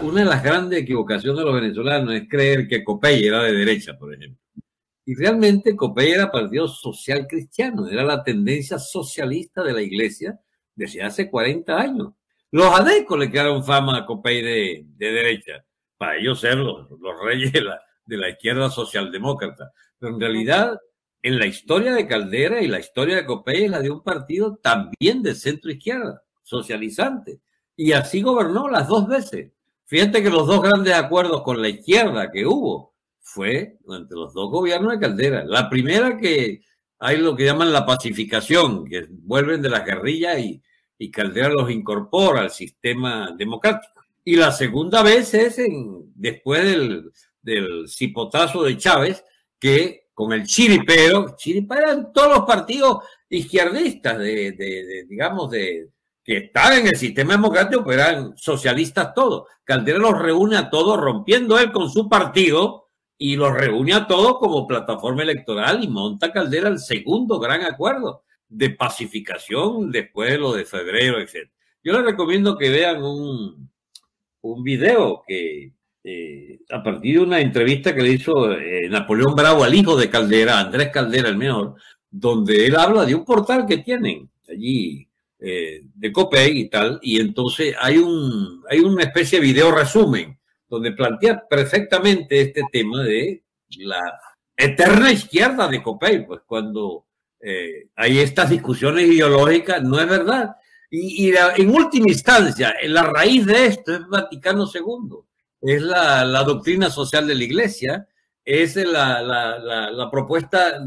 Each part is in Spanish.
Una de las grandes equivocaciones de los venezolanos es creer que Copey era de derecha, por ejemplo. Y realmente Copey era partido social cristiano, era la tendencia socialista de la iglesia desde hace 40 años. Los adecos le quedaron fama a Copey de, derecha, para ellos ser los, reyes de la, de la izquierda socialdemócrata. Pero en realidad, en la historia de Caldera y la historia de Copey es la de un partido también de centro izquierda, socializante. Y así gobernó las dos veces. Fíjate que los dos grandes acuerdos con la izquierda que hubo fue entre los dos gobiernos de Caldera. La primera que hay lo que llaman la pacificación, que vuelven de las guerrillas y, Caldera los incorpora al sistema democrático. Y la segunda vez es en, después del, del cipotazo de Chávez, que con el chiripero, chiripero eran todos los partidos izquierdistas de digamos, de, que están en el sistema democrático, pero eran socialistas todos. Caldera los reúne a todos, rompiendo él con su partido, y los reúne a todos como plataforma electoral y monta Caldera el segundo gran acuerdo de pacificación después de lo de febrero, etc. Yo les recomiendo que vean un, un video que eh, a partir de una entrevista que le hizo eh, Napoleón Bravo al hijo de Caldera, Andrés Caldera el mejor, donde él habla de un portal que tienen allí eh, de Copey y tal, y entonces hay, un, hay una especie de video resumen donde plantea perfectamente este tema de la eterna izquierda de Copey, pues cuando eh, hay estas discusiones ideológicas, no es verdad. Y, en última instancia, la raíz de esto es Vaticano II, es la, la doctrina social de la Iglesia, es la, la propuesta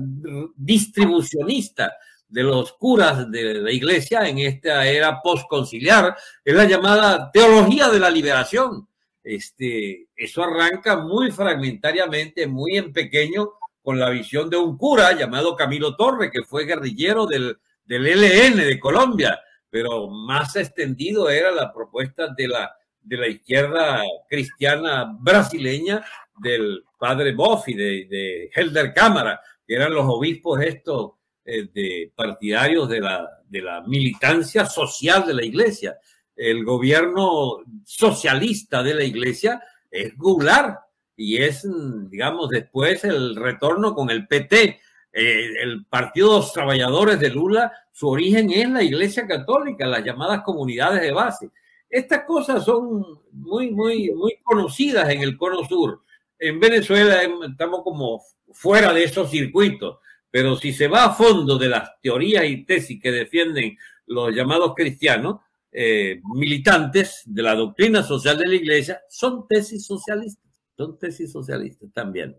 distribucionista de los curas de la iglesia en esta era postconciliar, es la llamada teología de la liberación. Este, eso arranca muy fragmentariamente, muy en pequeño, con la visión de un cura llamado Camilo Torre, que fue guerrillero del, del LN de Colombia, pero más extendido era la propuesta de la, de la izquierda cristiana brasileña del padre Boffi, de, de Helder Cámara, que eran los obispos estos eh, de partidarios de la, de la militancia social de la iglesia. El gobierno socialista de la iglesia es Goulart y es, digamos, después el retorno con el PT. Eh, el Partido de los Trabajadores de Lula, su origen es la Iglesia Católica, las llamadas comunidades de base. Estas cosas son muy, muy, muy conocidas en el Cono Sur. En Venezuela estamos como fuera de esos circuitos. Pero si se va a fondo de las teorías y tesis que defienden los llamados cristianos, eh, militantes de la doctrina social de la iglesia, son tesis socialistas, son tesis socialistas también.